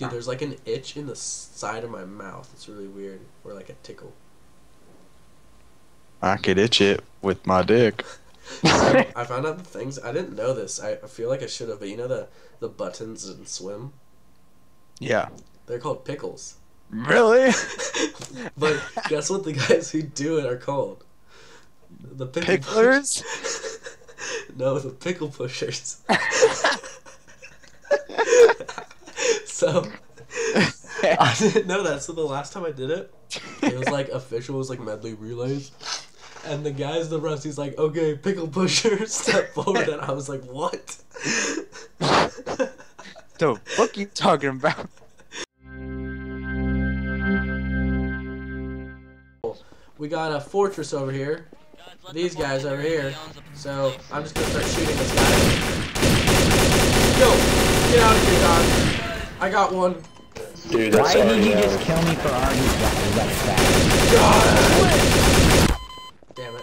Dude, there's like an itch in the side of my mouth. It's really weird, or like a tickle. I could itch it with my dick. I, I found out the things I didn't know this. I, I feel like I should have, but you know the the buttons in swim. Yeah. They're called pickles. Really? But guess what the guys who do it are called? The pickle Picklers? no, the pickle pushers. So I didn't know that. So the last time I did it, it was like official. It was like medley relays. And the guys, the rest, he's like, okay, pickle pusher, step forward. And I was like, what? the fuck you talking about? We got a fortress over here. These guys over here. So I'm just gonna start shooting this guy. Yo, get out of here, dog. I got one. Dude, Why did you already, just kill me for already flying? That's fast. Damn it.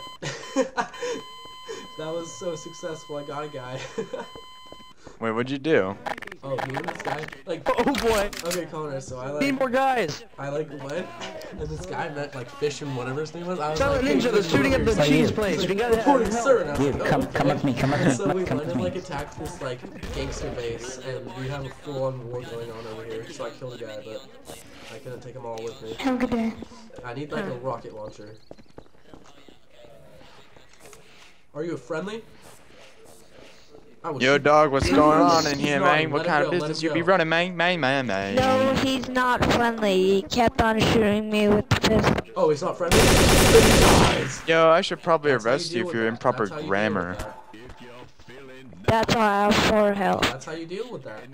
that was so successful. I got a guy. Wait, what'd you do? Oh, me and this guy. Like, Oh boy. okay, Connor. So I like. Need like, more guys. I like went, and this guy met like fish and whatever his name was. I was Silent like, hey, Ninja, they're shooting at the Warriors. cheese He's place. like, We gotta reporting, help. sir. And I was Dude, like, come- oh, come okay. with me, come with And me, so we come went with and like attacked this like gangster base, and we have a full-on war going on over here. So I killed a guy, but I couldn't take them all with me. Have a good day. I need like a rocket launcher. Are you a friendly? I Yo, dog, what's going on in here, man? What kind go, of business you be running, man? Man, man, man. No, he's not friendly. He kept on shooting me with the pistol. Oh, he's not friendly? Then he dies! Yo, I should probably That's arrest deal you if with you're that. in proper That's how you deal with grammar. that. That's why I have four health. That's how you deal with that.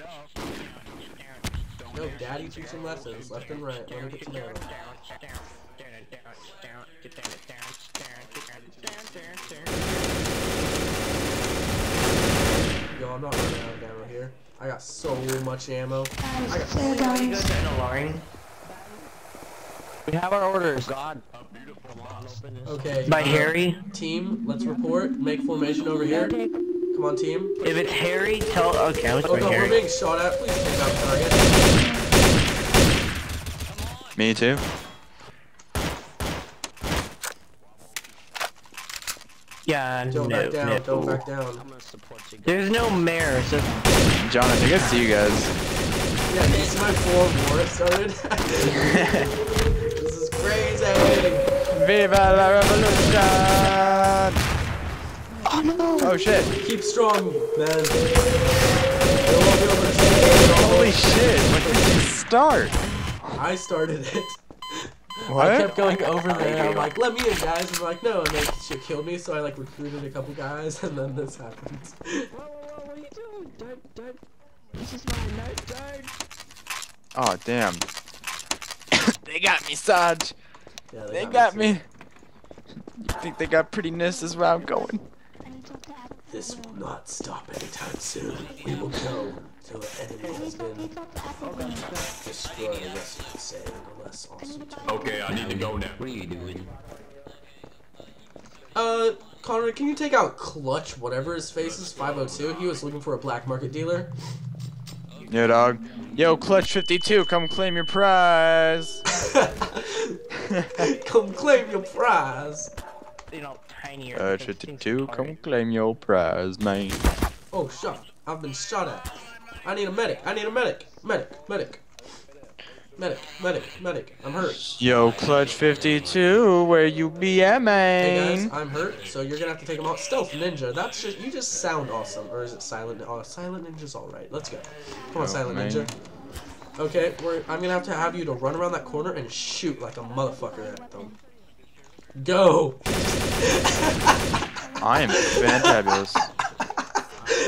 No, daddy teaching lessons left and right. Let me get some ammo. I'm not running out of ammo here. I got so much ammo. I got Hey guys. We have our orders. God. okay. By uh, Harry. Team, let's report. Make formation over here. Come on, team. If it's Harry, tell. Okay, I was Oh going no, we're being shot at. Please take out target. Me too. Yeah, Don't no, back down. no. Don't back down. There's no mayor, so John, I think I see you guys. Yeah, this is my full war it started. this is crazy. Viva la revolution! Oh no. Oh shit! Keep strong, man. You'll all be able to see. Holy shit! When did you start? I started it. I kept going over there. I'm like, let me in, guys. And they're like, no. And then she killed me, so I like recruited a couple guys, and then this happened. Oh damn! they got me, Sarge. Yeah, They got too. me. You think they got prettiness is where I'm going? This will not stop anytime soon. We will go till the enemy has been destroyed. I guess you could say in a less awesome term. Okay, I need to go now. what are you doing? Uh, Connor, can you take out Clutch, whatever his face is, 502? He was looking for a black market dealer. Yeah, dog. Yo, Clutch 52, come claim your prize. Come claim your prize. You know, tinier. Clutch 52, come claim your prize, man. Oh, shot. I've been shot at. I need a medic. I need a medic. Medic. Medic. Medic. Medic. Medic. I'm hurt. Yo, Clutch 52, where you be at, man? Hey guys, I'm hurt, so you're gonna have to take him out. Stealth Ninja. That's just you just sound awesome. Or is it Silent? Oh, Silent Ninja's all right. Let's go. Come on, Oh, Silent man. Ninja. Okay, we're. I'm gonna have to have you to run around that corner and shoot like a motherfucker at them. Go. I am fantabulous.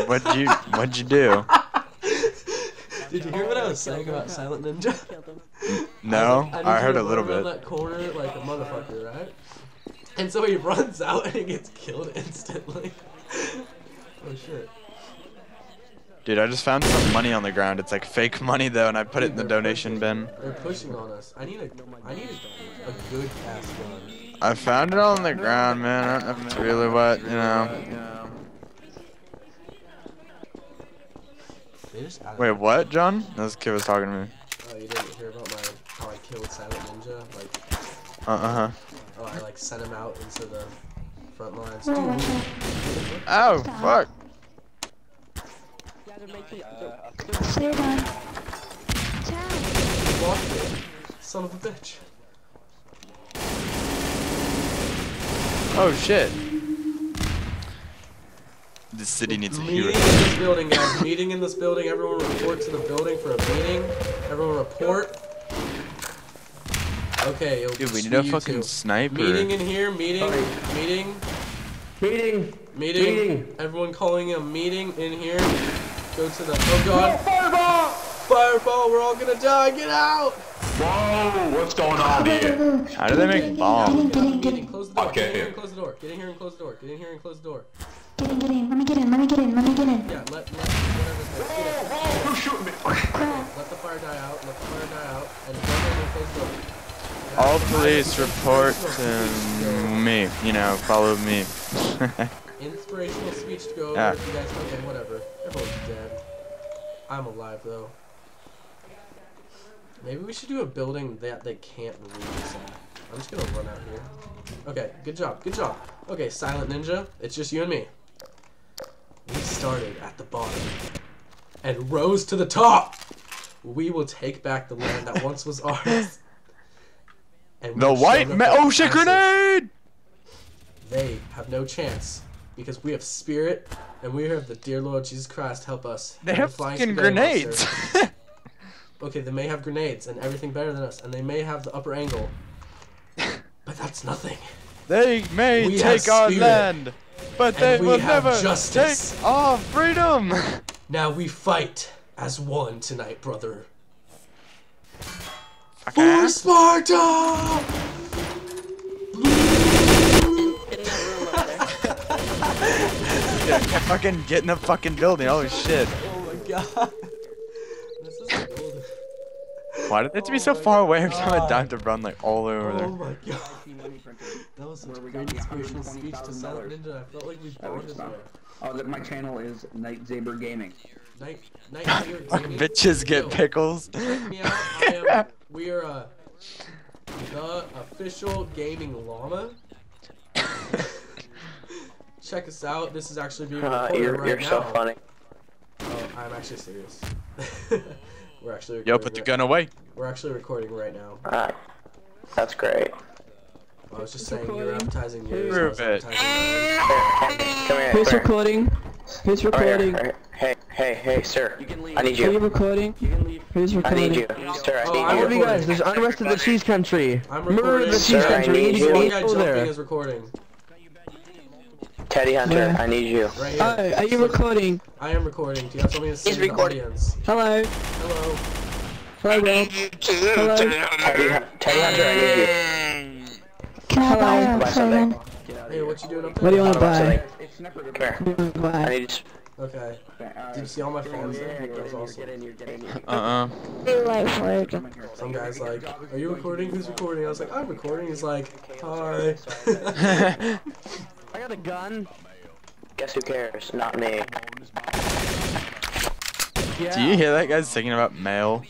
What'd you, what'd you do? Did you hear what I was saying about Silent Ninja? No, need I you heard a little run around bit. that corner like a motherfucker, right? And so he runs out and he gets killed instantly. oh shit. Dude, I just found some money on the ground. It's like fake money though, and I put it in the donation bin. They're pushing on us. I need a, I need a, a good ass gun. I found it on the ground, man. I don't know if it's really what, you know. Wait, what, John? This kid was talking to me. Oh, you didn't hear about my how I killed Silent Ninja? Like. Uh huh. Oh, I like sent him out into the front lines. Oh fuck. Stay down. Son of a bitch. Oh shit. This city needs a Meeting hero. in this building, guys. Meeting in this building. Everyone report to the building for a meeting. Everyone report. Okay, it'll Dude, we need a fucking two. sniper. Meeting in here. Meeting. Meeting. Meeting. Meeting. Meeting. Everyone calling a meeting in here. Go to the. Oh god. Fireball! Fireball! We're all gonna die. Get out! Whoa, what's going on here? How do they make bombs? Get in, get Meeting. in, Close the door. Get in here and close the door. Get in here and close the door. Get in here and close the door. get in. Let me get in, let me get in, let me get in. Yeah. Let let whatever's there. Get in. Whoa, who's shooting me? Crap. Let the fire die out. Let the fire die out. And go ahead and close the door. All police report to me. You know, follow me. Inspirational speech to go over. Yeah. If you guys, okay, whatever. Everyone's dead. I'm alive though. Maybe we should do a building that they can't lose at. I'm just gonna run out here. Okay, good job, good job. Okay, Silent Ninja, it's just you and me. We started at the bottom and rose to the top. We will take back the land that once was ours. And the white show ma- Oh shit! Grenade! they have no chance because we have spirit and we have the dear Lord Jesus Christ help us. They And the have flying fucking grenades. okay, they may have grenades and everything better than us, and they may have the upper angle, but that's nothing. they may We take our spirit. land, but they we will have never justice. take our freedom. Now we fight as one tonight, brother. For Sparta! Yeah, fucking get in the fucking building. Holy shit! Oh my god. This is gold. Why did they have to be so far away every time I God. dive to run like all over there? Oh my god. That was such a we great got the inspirational speech to Silent Ninja. I felt like we bonded there. Oh, that my channel is Night Zaber Gaming. Night, night Tiger Gaming. Bitches get Yo, pickles. Check me out. I am. We are uh, the official gaming llama. Check us out. This is actually being Uh, recorded you're right you're now. so funny. Oh, I'm actually serious. We're actually. Yo, put the right- gun away. We're actually recording right now. Ah, that's great. I was just saying you're advertising yours. I Prove was it. Come here, Who's here. recording? Who's recording? come here. Hey, hey, hey, sir. You can leave. I need Are you you. recording? Who's I need you. Sir, I Oh, need I'm you. All of you guys, there's unrest in the cheese country. I'm Murder recording. the cheese Sir, I country. We need need you. to One get guy over jumping there. is recording. Teddy Hunter, Where? I need you. Right here. Hi, are you recording? I am recording. Do you have something to say He's to the recording. audience? Hello. Hello. Hello, Will. Hello. Teddy, Hun- Teddy Hunter, I need you. Can I buy you. a Buy something. present? Hey, what you doing up there? What do you want to Buy buy? something. Come here. What do you wanna I need you. Okay. Did you see all my fans there? yeah, That get was in, awesome. Get in here, get in here. Uh Do like flavor. Some guy's like, "Are you recording? Who's recording?" I was like, "I'm recording." He's like, "Hi." A gun. Guess who cares? Not me. Yeah. Do you hear that guy singing about mail?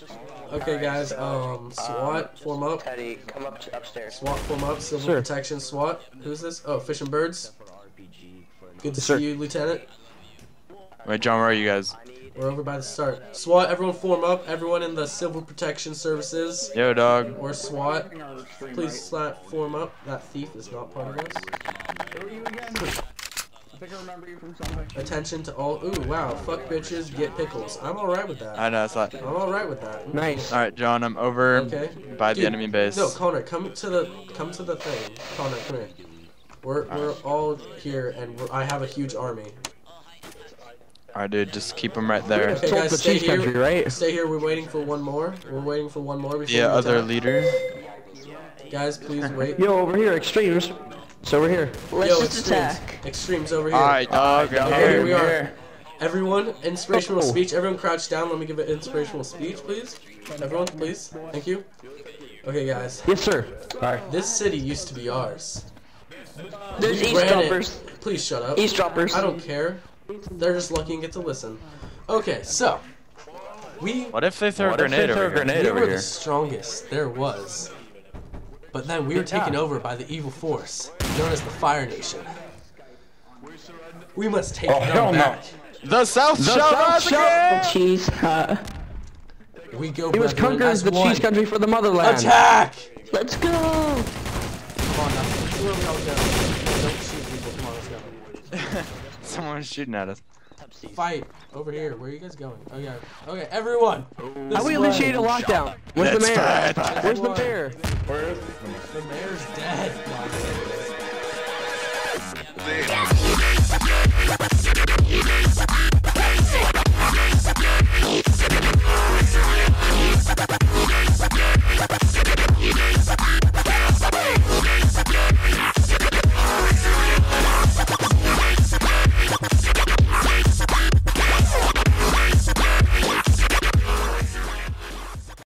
okay, guys. Um, SWAT, form up. Teddy, come up to upstairs. SWAT, form up. Civil Sure. Protection, SWAT. Who's this? Oh, Fish and Birds. Good to Sir. see you, Lieutenant. Wait, John, where are you guys? We're over by the start. SWAT, everyone form up. Everyone in the Civil Protection Services Yo, dog. or SWAT, please slap form up. That thief is not part of us. right? Who are you again? I think I remember you from something. Attention to all. Ooh, wow. Fuck bitches, get pickles. I'm alright with that. I know, it's like. I'm alright with that. Nice. Alright, John, I'm over Okay. by the enemy base. No, Connor, come to the come to the thing. Connor, come here. We're we're all here, and we're, I have a huge army. Alright, dude, just keep him right there. Okay, Told guys, the stay cheese here. country, right? Stay here. We're waiting for one more. We're waiting for one more. Before The we other attack. leader. Guys, please wait. Yo, over here, extremes. It's over here. Let's Yo, just extremes. attack. Extremes over here. Alright, dog. I'm Okay, here. here we are. here. Everyone, inspirational Oh. speech. Everyone, crouch down. Let me give an inspirational speech, please. Everyone, please. Thank you. Okay, guys. Yes, sir. Alright. This city used to be ours. There's We ran it- eavesdroppers. Please shut up. Eavesdroppers. I don't care. They're just lucky and get to listen. Okay, so we What if they throw a What if grenade they throw over a here? grenade we over were the strongest there was. But then we were taken over by the evil force, known as the Fire Nation. We must take Oh, them hell no. The South shall South rise again! The cheese. Uh, We go. He was conquered as the one. cheese country for the motherland. Attack! let's go. Come on now. Where are we all going? Don't shoot people. Come on, let's go. Someone's shooting at us. Fight over here. Where are you guys going? Oh yeah. Okay, everyone. Oh. This How we way. initiate a lockdown? Where's the Let's mayor? fight. Where's the mayor? Where is The mayor's dead.